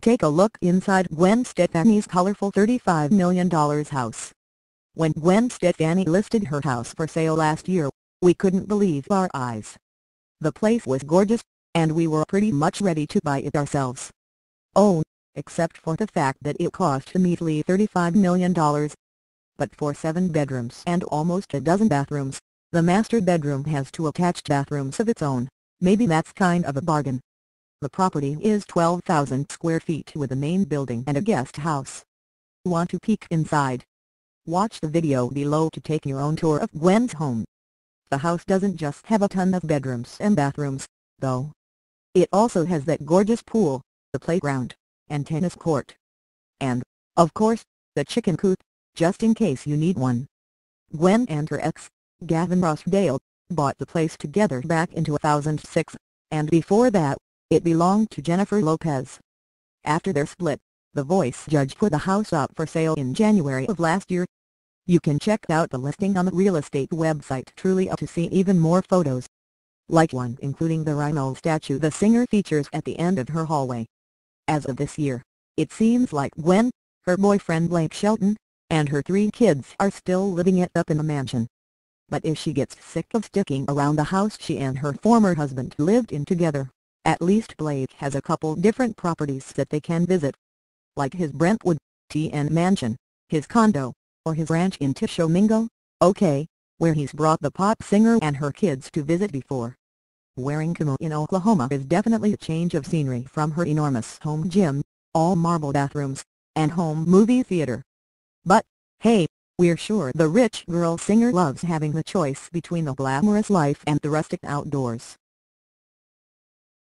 take a look inside Gwen Stefani's colorful $35 million house. When Gwen Stefani listed her house for sale last year, we couldn't believe our eyes. The place was gorgeous, and we were pretty much ready to buy it ourselves. Oh, except for the fact that it cost a measly $35 million. But for seven bedrooms and almost a dozen bathrooms, the master bedroom has two attached bathrooms of its own, maybe that's kind of a bargain. The property is 12,000 square feet with a main building and a guest house. Want to peek inside? Watch the video below to take your own tour of Gwen's home. The house doesn't just have a ton of bedrooms and bathrooms, though. It also has that gorgeous pool, the playground, and tennis court. And, of course, the chicken coop, just in case you need one. Gwen and her ex, Gavin Rossdale, bought the place together back in 2006, and before that, it belonged to Jennifer Lopez. After their split, the Voice judge put the house up for sale in January of last year. You can check out the listing on the real estate website Trulia to see even more photos. Like one including the rhino statue the singer features at the end of her hallway. As of this year, it seems like Gwen, her boyfriend Blake Shelton, and her three kids are still living it up in the mansion. But if she gets sick of sticking around the house she and her former husband lived in together, at least Blake has a couple different properties that they can visit. Like his Brentwood, TN Mansion, his condo, or his ranch in Tishomingo, okay, where he's brought the pop singer and her kids to visit before. Wearing Warrington in Oklahoma is definitely a change of scenery from her enormous home gym, all marble bathrooms, and home movie theater. But, hey, we're sure the rich girl singer loves having the choice between the glamorous life and the rustic outdoors.